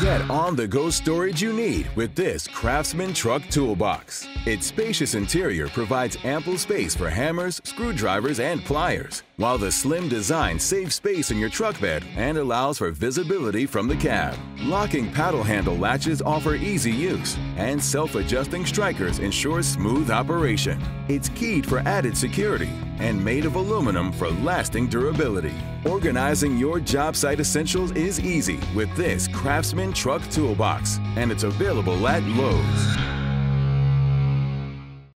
Get on-the-go storage you need with this Craftsman Truck Toolbox. Its spacious interior provides ample space for hammers, screwdrivers, and pliers, while the slim design saves space in your truck bed and allows for visibility from the cab. Locking paddle handle latches offer easy use, and self-adjusting strikers ensure smooth operation. It's keyed for added security and made of aluminum for lasting durability. Organizing your job site essentials is easy with this Craftsman Truck Toolbox, and it's available at Lowe's.